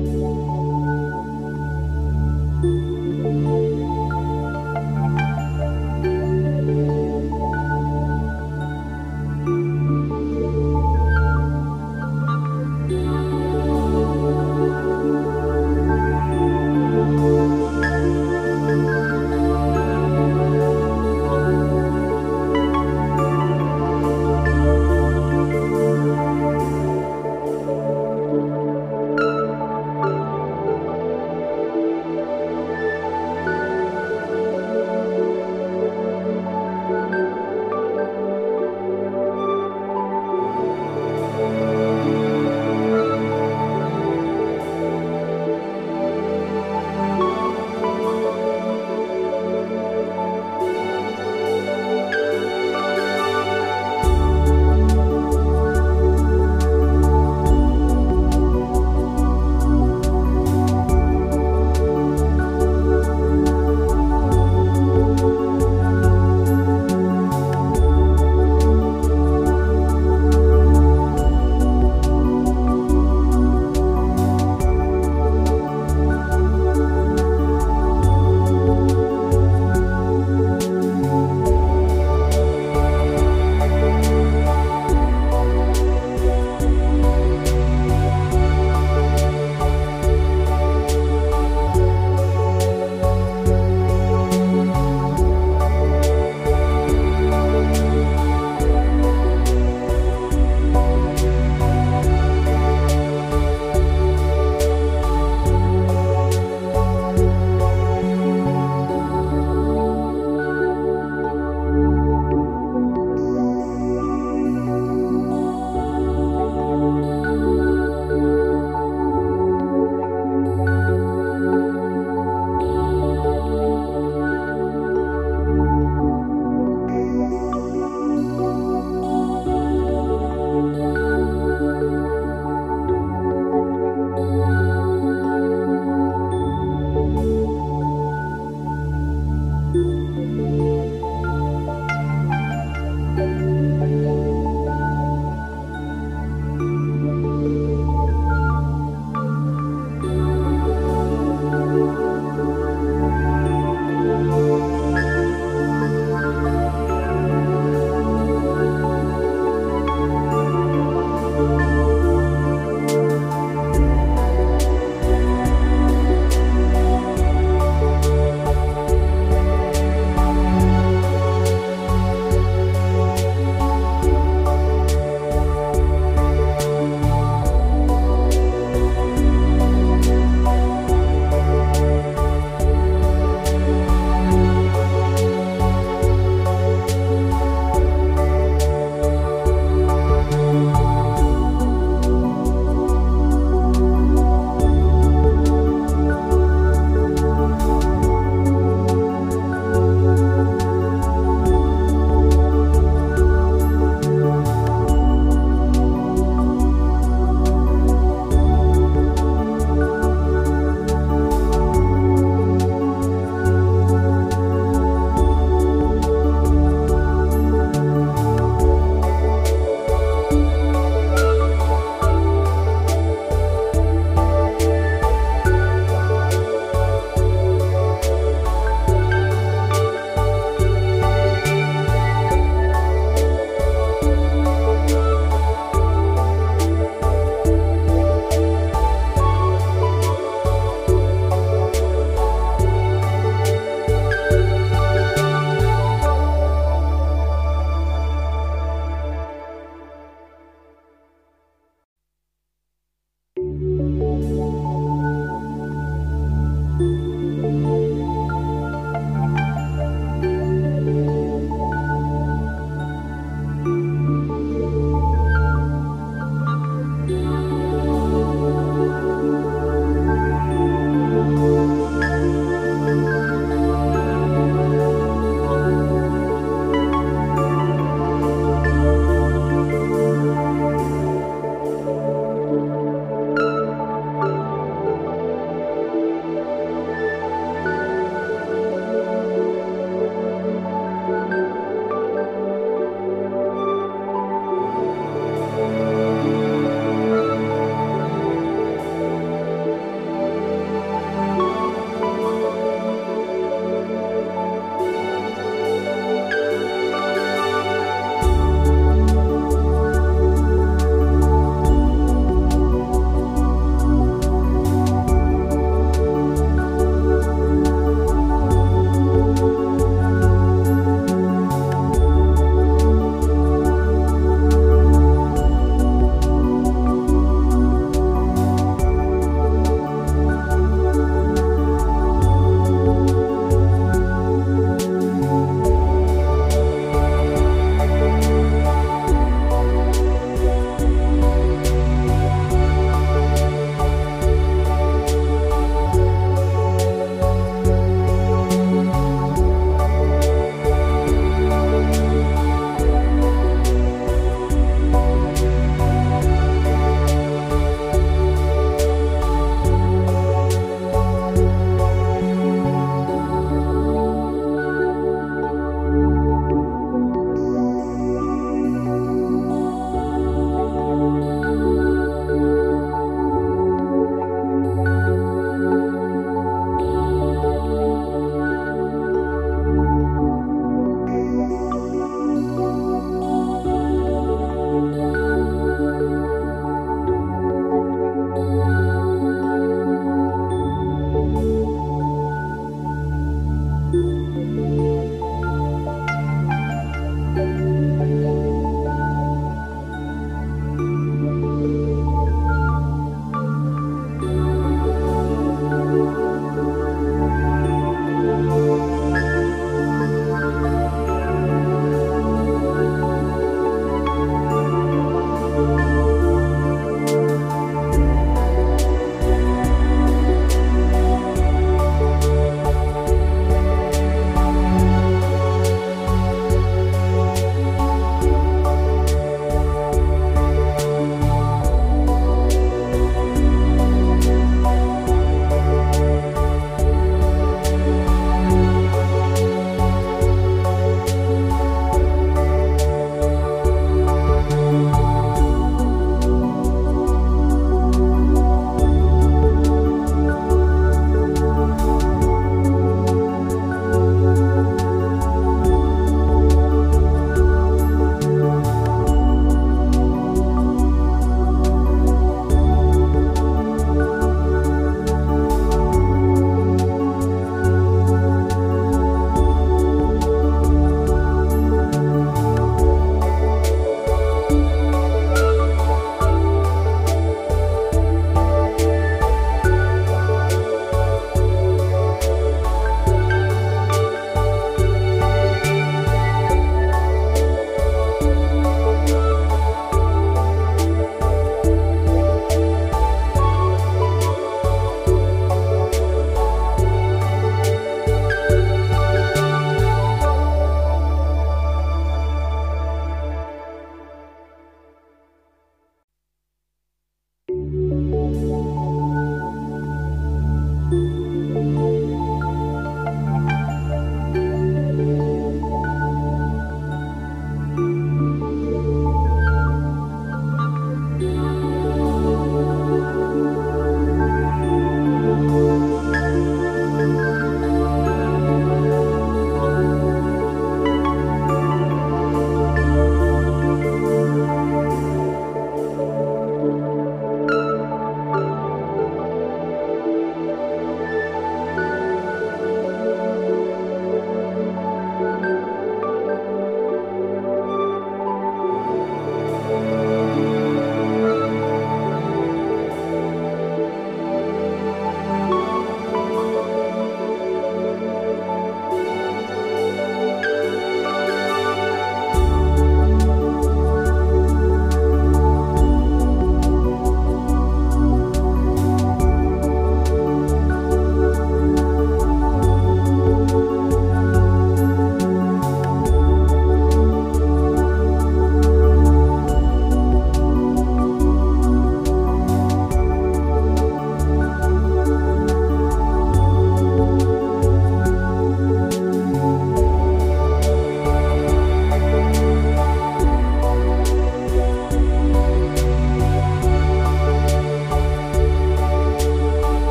Música